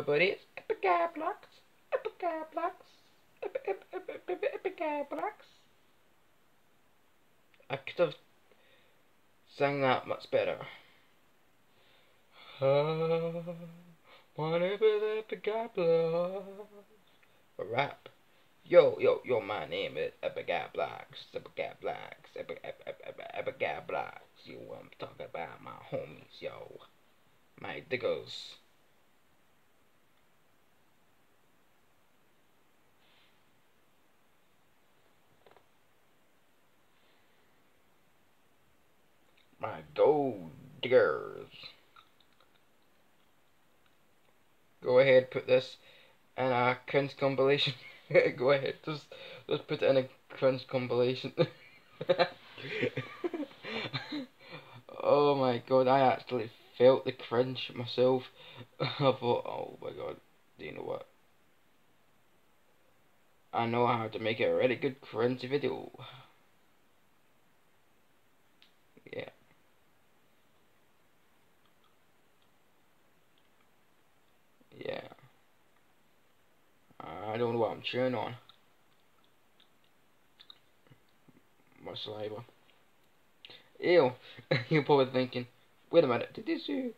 everybody, it's Epic Guy Blox, Epic Guy Blox, Epic, Epic, Epic, Epic, Epic Blox. I could have sang that much better. Uh, my name is Epic Guy A rap. Yo, yo, yo, my name is Epic Guy Blox, Epic Guy Blox, Epic, Epic, Epic, Epic, Epic Blox. You, I'm talking about my homies, yo. My diggers. my gold diggers. Go ahead, put this in a cringe compilation. Go ahead, just just put it in a cringe compilation. oh my god, I actually felt the cringe myself. I thought, oh my god, do you know what? I know how to make a really good cringe video. Yeah. Yeah. I don't know I'm chewing on. My saliva. Ew. You're probably thinking, wait a minute, did you see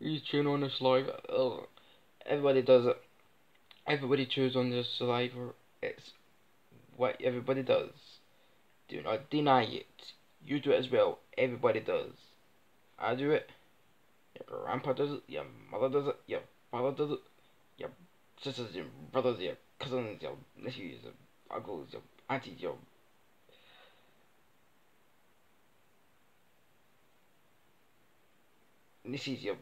he's chewing on the saliva? Ugh. Everybody does it. Everybody chews on their saliva. It's what everybody does. Do not deny it. You do it as well. Everybody does. I do it. Your grandpa does it. Your mother does it. Your father does it. Your sisters, your brothers, your cousins, your nephews, your uncles, your aunties, your nieces, your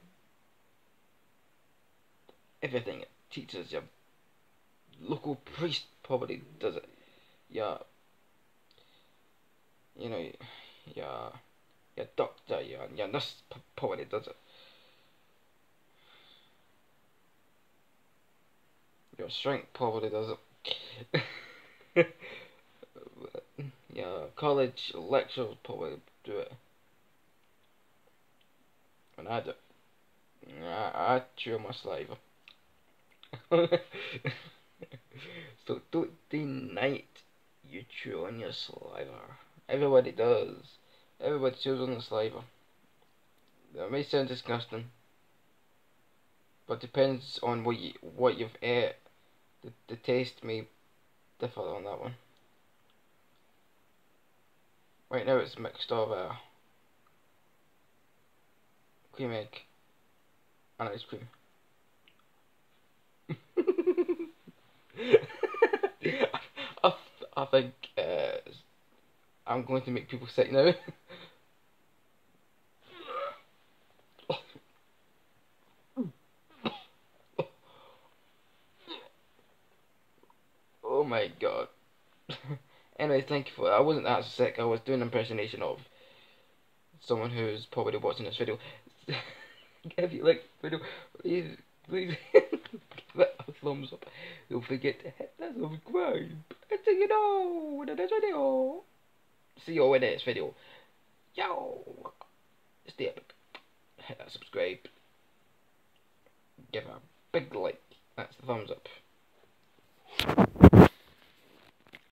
everything. Teachers, your local priest probably does it. Your, you know, your your doctor, your your nurse probably does it. Your strength probably does it. yeah, college lecturers probably do it. And I do. I, I chew my saliva. so don't deny it. You chew on your saliva. Everybody does. Everybody chews on the saliva. That may sound disgusting, but depends on what you what you've ate the, the taste may differ on that one. Right now it's mixed of uh, Creme Egg and ice cream. I, I think uh, I'm going to make people sick now. Oh my god. anyway, thank you for that. I wasn't that sick. I was doing an impersonation of someone who's probably watching this video. if you like the video, please, please give it a thumbs up. Don't forget to hit that subscribe. And so you know in the next video. See you in the next video. Yo! Stay epic. Hit that subscribe. Give a big like. That's the thumbs up.